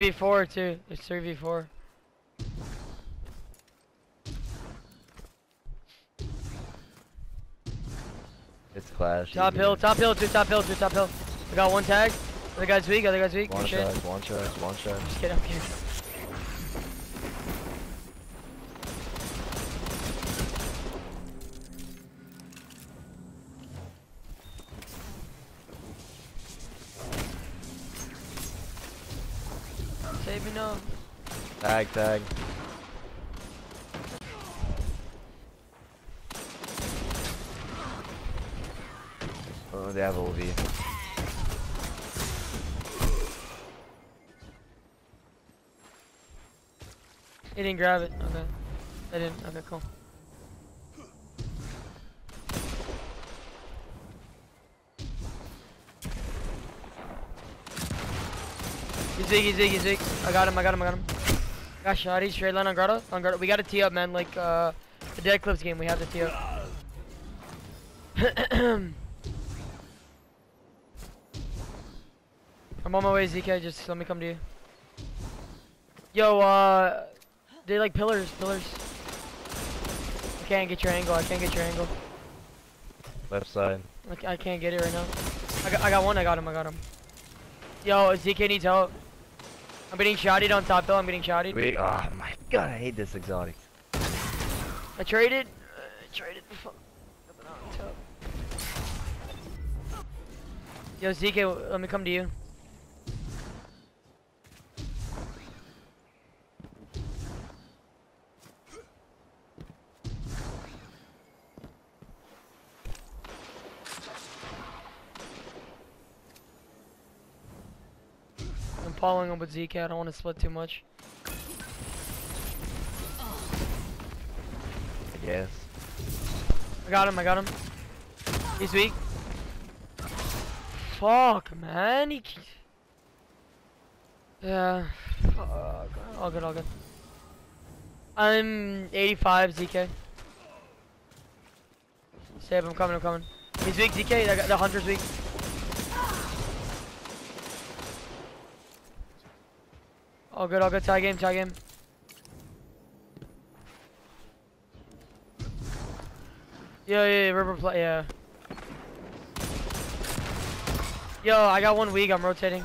V4 too. It's 3v4. It's clash. Top hill, top hill, two top hill, two top hill. I got one tag. Other guy's weak, other guy's weak. One shot, one shot, one shot. Just get up here. Me now. Tag, tag. Oh, they have OV. He didn't grab it. Okay. I didn't. Okay, cool. He's weak, he's weak. I got him, I got him, I got him. Got shot, he's straight line on Grotto. On Grotto. We gotta tee up, man. Like, uh, the Dead Clips game, we have to tee up. I'm on my way, ZK. Just let me come to you. Yo, uh, they like pillars, pillars. I can't get your angle. I can't get your angle. Left side. Like I can't get it right now. I got, I got one. I got him. I got him. Yo, ZK needs help. I'm getting shotted on top though. I'm getting shotted. Wait, oh my god, I hate this exotic. I traded. Uh, I traded. The fuck. On top. Yo, ZK, let me come to you. Following him with ZK. I don't want to split too much. I guess. I got him, I got him. He's weak. Fuck, man. He... Yeah. Fuck. All good, all good. I'm 85, ZK. Save, I'm coming, I'm coming. He's weak, ZK. The hunter's weak. All good, all good. Tie game, tie game. Yeah, yeah, yeah, river play, yeah. Yo, I got one weak, I'm rotating.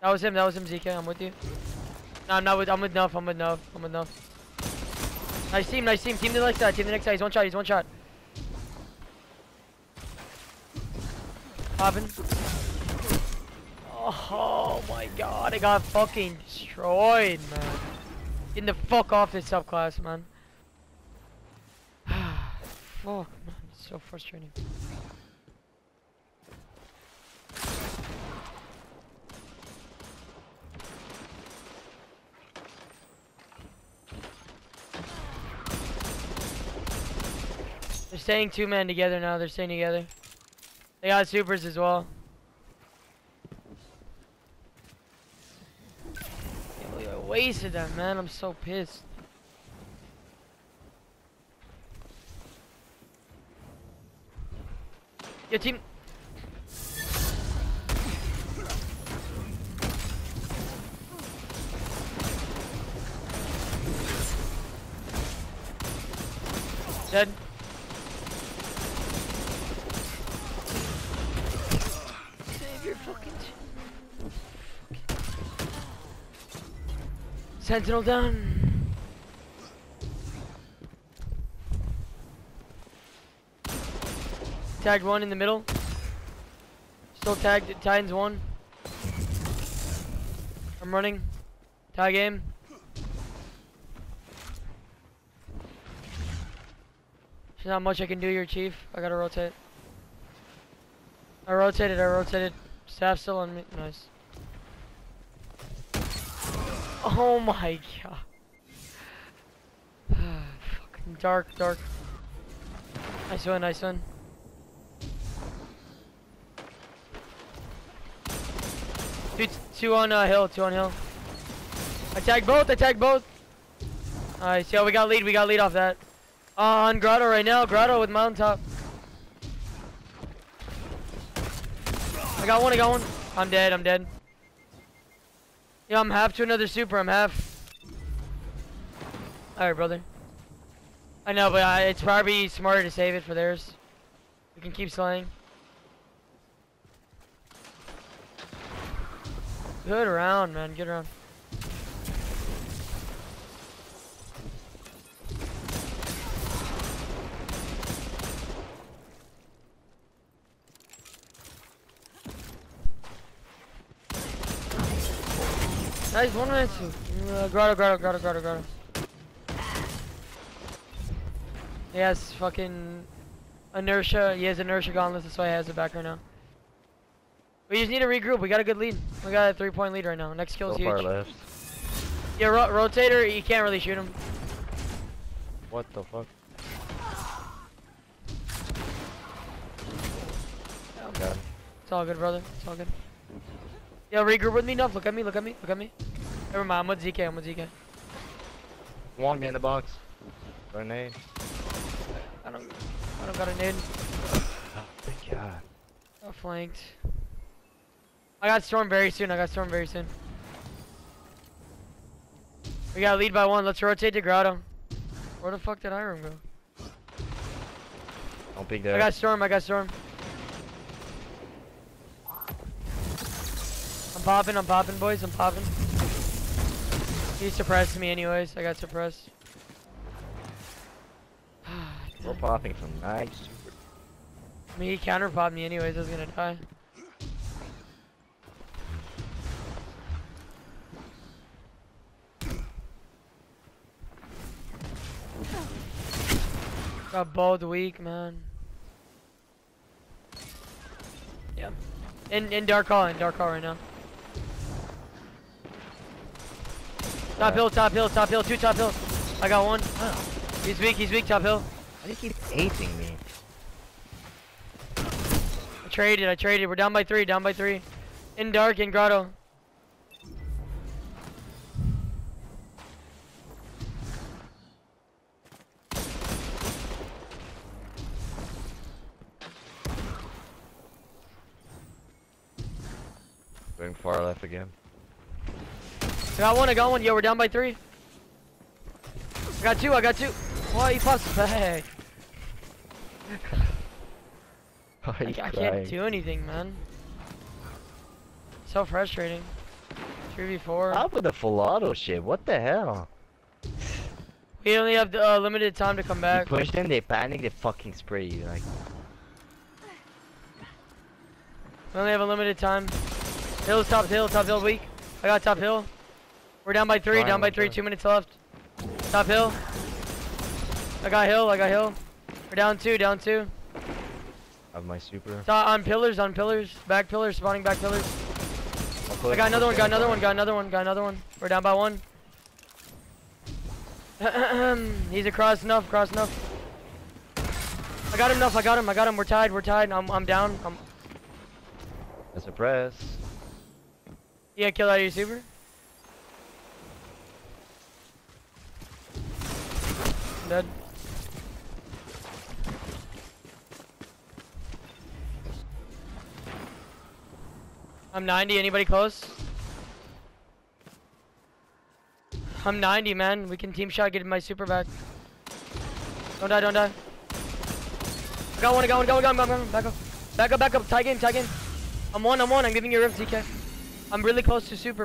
That was him, that was him, ZK, I'm with you. No, I'm not with, I'm with Nuff, I'm with Nuff, I'm with Nuff. Nice team, nice team, team the next side, team the next side, he's one shot, he's one shot. Popping. Oh my god, I got fucking destroyed, man. Getting the fuck off this subclass, man. Fuck, man, it's so frustrating. They're staying two men together now. They're staying together. They got supers as well. Can't believe I wasted that, man. I'm so pissed. Your team. Dead. Save your fucking. Sentinel down. Tagged one in the middle. Still tagged. Titans one. I'm running. Tag aim. There's not much I can do here, Chief. I gotta rotate. I rotated, I rotated. Staff still on me. Nice. Oh my god. Fucking dark, dark. Nice one, nice one. Two, two on uh, hill, two on hill. Tagged both, tagged both. Nice, yo, we got lead, we got lead off that. Uh, on Grotto right now, Grotto with mountaintop. I got one, I got one. I'm dead, I'm dead. Yeah, I'm half to another super. I'm half. Alright, brother. I know, but uh, it's probably smarter to save it for theirs. We can keep slaying. Good round, man. Good round. Nice, one minute two. Uh, grotto, grotto, grotto, grotto, grotto. He has fucking inertia. He has inertia gauntlets, that's why he has it back right now. We just need to regroup. We got a good lead. We got a three point lead right now. Next kill is far huge. left. Yeah, ro rotator, you can't really shoot him. What the fuck? It's all good, brother. It's all good. Yo, regroup with me, Nuff. Look at me, look at me, look at me. Never mind, I'm with ZK, I'm with ZK. One in the box. Grenade. I don't, I don't got a nade. Oh my god. I flanked. I got storm very soon, I got storm very soon. We got lead by one, let's rotate to Grotto. Where the fuck did Hiram go? Don't peek I got storm, I got storm. Popping, I'm popping, boys, I'm popping. He suppressed me anyways, I got suppressed. We're popping some nice. I mean, he counter popped me anyways, I was gonna die. Got both weak, man. Yeah. In in dark hall, in dark hall right now. Top hill, top hill, top hill, two top hill. I got one. He's weak, he's weak, top hill. Why do you keep acing me? I traded, I traded. We're down by three, down by three. In dark, in grotto. Going far left again. I got one, I got one. Yo, we're down by three. I got two, I got two. Why he pops back? I, I can't do anything, man. So frustrating. 3v4. Up with the full auto shit. What the hell? We only have uh, limited time to come You back. push them, they panic, they fucking spray you. Like, We only have a limited time. Hill's top hill, top hill weak. I got top hill. We're down by three, down by three, two minutes left. Top hill. I got hill, I got hill. We're down two, down two. of my super. Top, on pillars, on pillars. Back pillars, spawning back pillars. I got another one, got another one, got another one, got another one. We're down by one. He's across enough, cross enough. I got him enough, I got him, I got him. We're tied, we're tied. I'm, I'm down. I'm, That's a press. yeah, kill out of your super. Dead. I'm 90, anybody close? I'm 90, man. We can team shot, get my super back. Don't die, don't die. Got one, got one, got one, I got one, back up. Back up, back up, tie game, tie game. I'm one, I'm one, I'm giving you a rift, DK. I'm really close to super,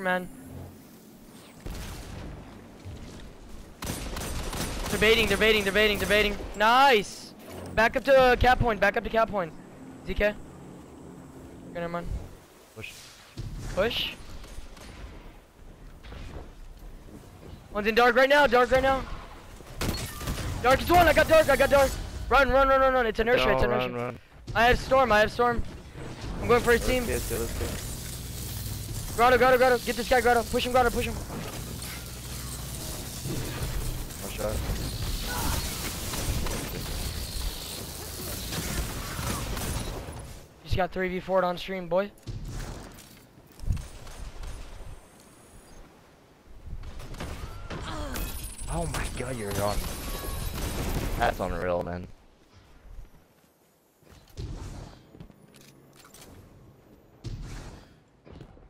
They're baiting, they're baiting, they're baiting, they're baiting. Nice! Back up to uh, cap point, back up to cap point. DK. Okay, never mind. Push. Push. One's in dark right now, dark right now. Dark is one, I got dark, I got dark. Run, run, run, run, run. It's inertia, Go, it's run, inertia. run. I have storm, I have storm. I'm going for his team. Let's get let's Grotto, grotto, grotto. Get this guy, grotto. Push him, grotto, push him. Go. One shot. Just got 3v4 on stream, boy. Oh my god, you're on. That's unreal, man.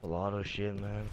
A lot of shit, man.